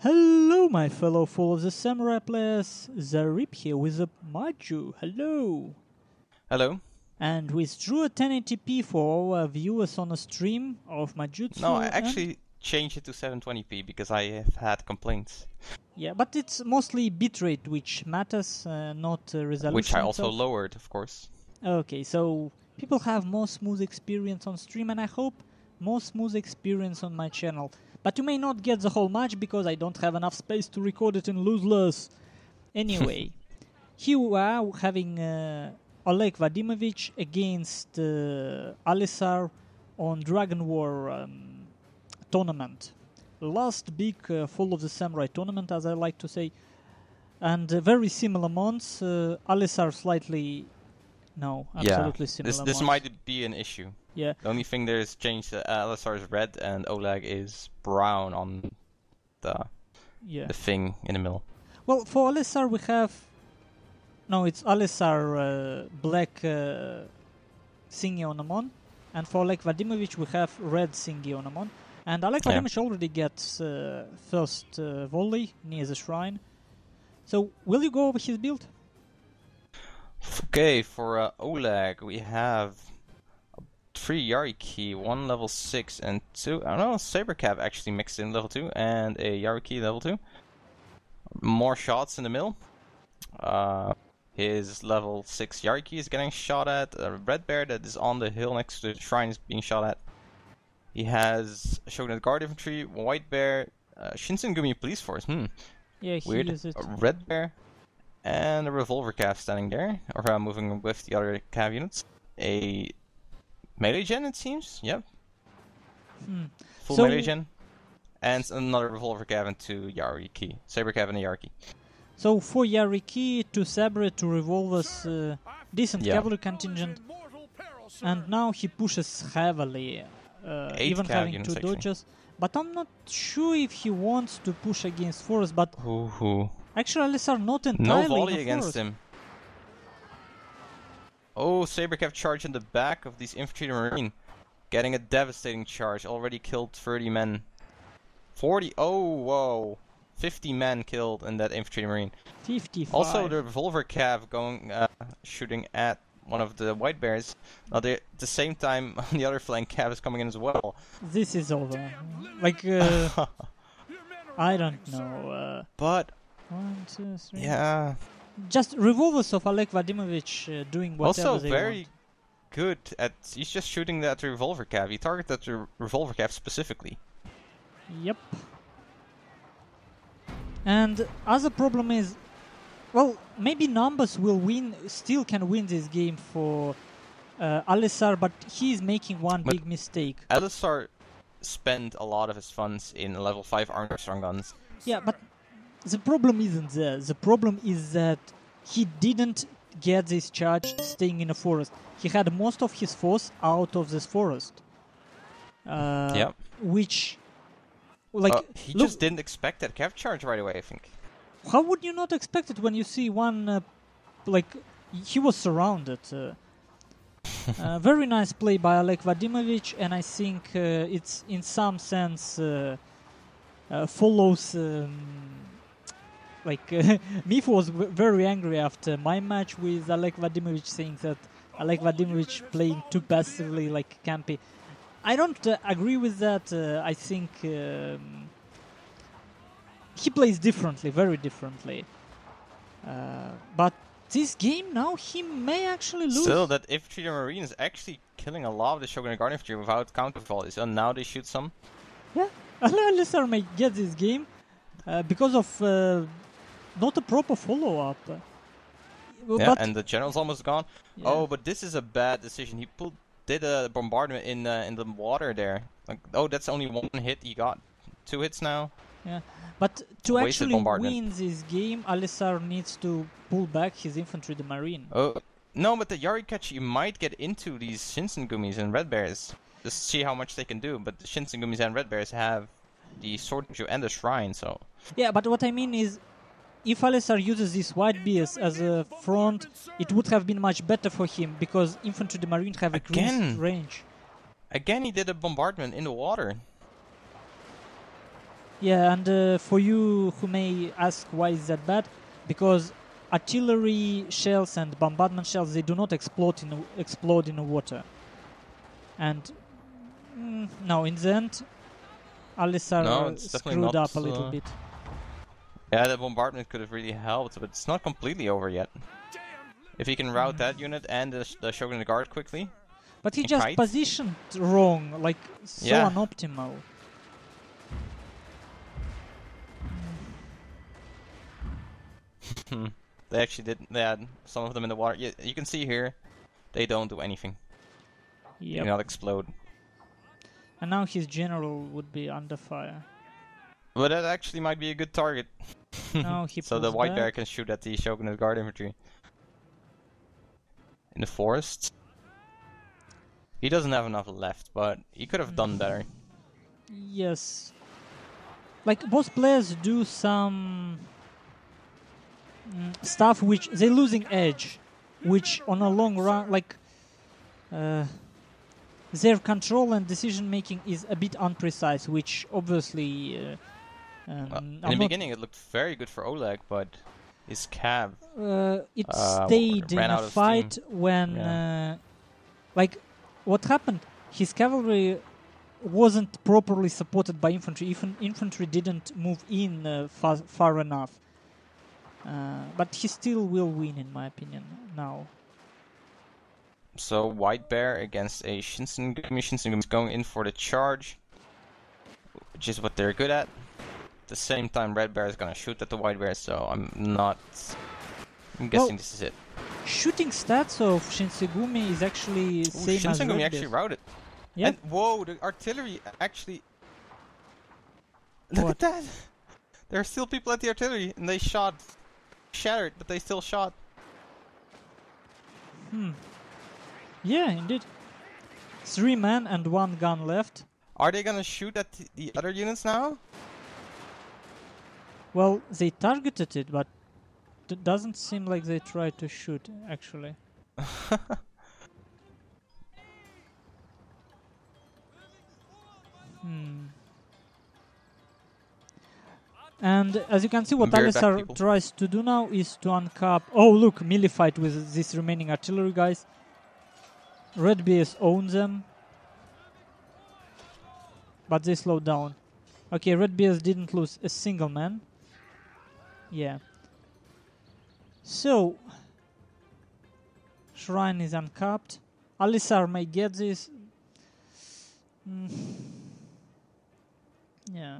Hello, my fellow Fall of the Samurai players. Zaript here with a Maju. Hello. Hello. And with Drew at 1080p for our viewers on a stream of Majutsu. No, I and- actually changed it to 720p because I have had complaints, Yeah, but it's mostly bitrate which matters, uh, not uh, resolution. which I also itself. lowered, of course. Okay, so people have more smooth experience on stream, and I hope more smooth experience on my channel. But you may not get the whole match because I don't have enough space to record it in lossless. Anyway, here we are having uh, Oleg Vadimovich against uh, Alesar on Dragon War um, tournament. Last big uh, Fall of the Samurai tournament, as I like to say. And uh, very similar months. Uh, Alesar slightly. No, absolutely yeah, similar. this this might be an issue. Yeah, The only thing there is changed. Uh, Alesar is red and Oleg is brown on the yeah. the thing in the middle. Well, for Alesar we have. No, it's Alesar uh, black uh, Onamon, and for Oleg Vadimovich we have red Singi Onamon. And Oleg Yeah. Vadimovich already gets uh, first uh, volley near the shrine. So, will you go over his build? Okay, for uh, Oleg we have three Yariki, one level six and two. I don't know, Sabercav actually mixed in level two and a Yariki level two. More shots in the middle. Uh, his level six Yariki is getting shot at. A red bear that is on the hill next to the shrine is being shot at. He has Shogun Guard Infantry, White Bear, uh, Shinsengumi Police Force. Hmm, Yeah, he weird. A red bear, and a revolver cav standing there, or uh, moving with the other cav units. A melee gen, it seems. Yep, Hmm. full So- melee gen, and another revolver cav and two Yariki, saber cav and a Yariki. So, for Yariki to Sabre to Revolver's uh, decent Yeah. cavalry contingent, and now he pushes heavily, uh, even having two actually. dodges. But I'm not sure if he wants to push against Forest. But Hoo hoo. Actually, Alesar not entirely. No volley against him. Oh, Sabercav charge in the back of these infantry marine. Getting a devastating charge. Already killed 30 men. 40. Oh, whoa. 50 men killed in that infantry marine. 55. Also, the revolver cav going, uh, shooting at one of the white bears. Now, they, at the same time, on the other flank, cav is coming in as well. This is over. Like, uh, I don't know. Uh, but, one, two, three. yeah. Just revolvers of Oleg Vadimovich uh, doing whatever also they very want. good at he's just shooting that revolver cav. He targeted the revolver cav specifically. Yep. And other problem is, well, maybe numbers will win, still can win this game for uh, Alesar, but he is making one But- big mistake. Alesar spent a lot of his funds in level 5 armor strong guns. Yeah, but the problem isn't there. The problem is that he didn't get this charge staying in a forest. He had most of his force out of this forest. Uh, Yep. Which, like, Uh, he look, just didn't expect that cav charge right away, I think. How would you not expect it when you see one, uh, like, he was surrounded? Uh, uh, very nice play by Oleg Vadimovich, and I think uh, it's in some sense uh, uh, follows. Um, like, uh, Mif was very angry after my match with Oleg Vadimovich, saying that Oleg Vadimovich playing too passively, like campy. I don't uh, agree with that. Uh, I think. Um, he plays differently, very differently. Uh, but this game now he may actually lose. Still, that infantry and marine is actually killing a lot of the Shogun Guard infantry without counter volleys. And now they shoot some. Yeah, Alesar may get this game uh, because of uh, not a proper follow up. Yeah, but and the general's almost gone. yeah. Oh, but this is a bad decision. He pulled, did a bombardment in uh, in the water there. Like, oh, that's only one hit he got. Two hits now. Yeah, but to wasted actually win this game, Alesar needs to pull back his infantry, the marine. Oh, no, but the Yarikachi might get into these Shinsengumis and Red Bears. Just see how much they can do. But the Shinsengumis and Red Bears have the Sword and the Shrine, so. Yeah, but what I mean is, if Alesar uses this white bears as a front, it would have been much better for him because infantry, the marine have increased Again. range. Again, he did a bombardment in the water. Yeah, and uh, for you who may ask why is that bad, because artillery shells and bombardment shells they do not explode in explode in the water. And mm, no, in the end, Alesar No, screwed up a little uh, bit. Yeah, the bombardment could have really helped, but it's not completely over yet. If he can route that unit and the, the Shogun Guard quickly, But he just height? positioned wrong, like so Yeah. unoptimal. Hmm. they actually did. They had some of them in the water. Yeah, you can see here, they don't do anything. They do not explode. And now his general would be under fire. But that actually might be a good target. Now he so the White Bear can shoot at the Shogunate Guard infantry. In the forest. He doesn't have enough left, but he could have done better. Yes. Like both players do some mm, stuff which they're losing edge, which on a long run, like uh, their control and decision making is a bit unprecise, which obviously. Uh, um, Uh, I'm in the beginning, it looked very good for Oleg, but his cab. uh, it uh, stayed in a out of steam. fight when, uh, like, what happened? His cavalry wasn't properly supported by infantry. Even infantry didn't move in uh, far, far enough. Uh, but he still will win, in my opinion. Now, So White Bear against a Shinsengumi. Shinsengumi is going in for the charge, which is what they're good at. At the same time, Red Bear is gonna shoot at the White Bear, so I'm not. I'm guessing Well, this is it. shooting stats of Shinsengumi is actually Ooh, same as Shinsengumi Red actually Bear's. routed. Yeah. And whoa, the artillery actually. Look What? at that! There are still people at the artillery, and they shot, shattered, but they still shot. Hmm. Yeah, indeed. Three men and one gun left. Are they gonna shoot at the other units now? Well, they targeted it, but it doesn't seem like they tried to shoot, actually. Hmm. And as you can see, what Be right back, tries to do now is to uncap. Oh, look, melee fight with these remaining artillery guys. Red BS owns them, but they slowed down. Okay, Red BS didn't lose a single man. Yeah. So, Shrine is uncapped. Alesar may get this. Mm. Yeah.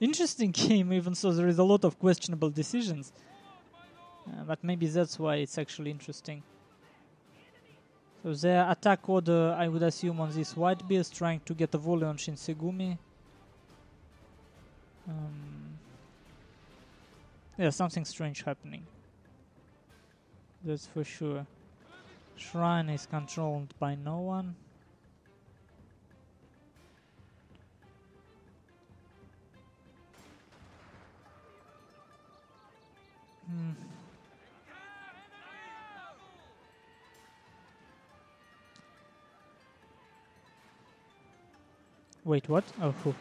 Interesting game, even so there is a lot of questionable decisions. Uh, but maybe that's why it's actually interesting. So their attack order, I would assume, on this white beast, trying to get a volley on Shinsengumi. Um, yeah, something strange happening. That's for sure. Shrine is controlled by no one. Hmm. Wait, what? Oh, who?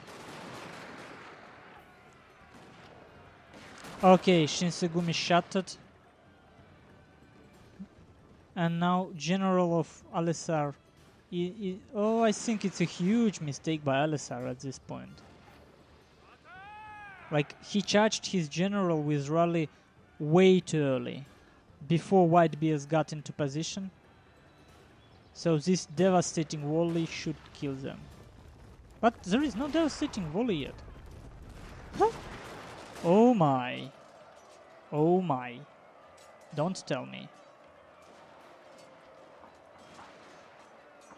Okay, Shinsengumi shattered. And now General of I- oh, I think it's a huge mistake by Alesar at this point. Like, he charged his general with rally way too early, before White Bears got into position. So this devastating volley should kill them. But there is no devastating volley yet. Huh? Oh my. Oh my. Don't tell me.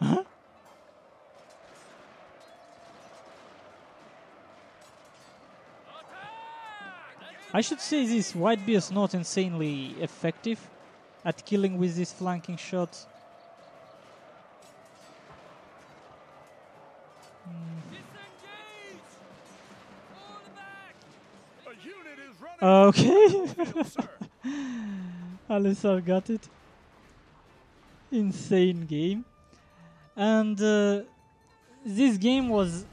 Huh? I should say this white bear is not insanely effective at killing with these flanking shots. Okay. Alesar got it. Insane game. And uh, this game was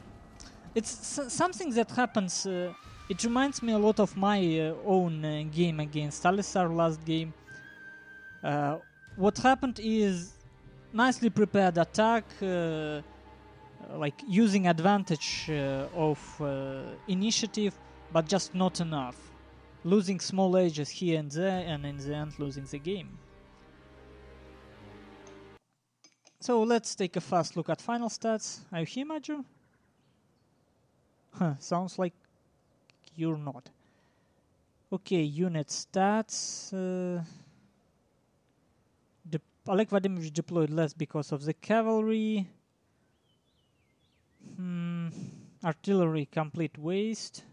it's s- something that happens uh, it reminds me a lot of my uh, own uh, game against Alesar last game uh, what happened is nicely prepared attack uh, like using advantage uh, of uh, initiative but just not enough. Losing small edges here and there and in the end losing the game. So let's take a fast look at final stats. Are you here Major? Huh, sounds like you're not. Okay unit stats uh, Oleg Vadimovich deployed less because of the cavalry. Hmm, artillery complete waste.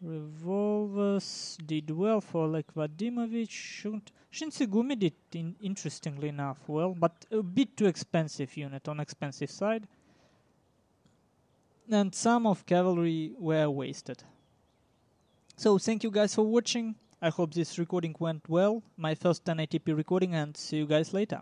Revolvers did well for Oleg Vadimovich. Shouldn't- Shinsengumi did in, interestingly enough well, but a bit too expensive unit on expensive side. And some of cavalry were wasted. So thank you guys for watching. I hope this recording went well. My first 1080p recording and see you guys later.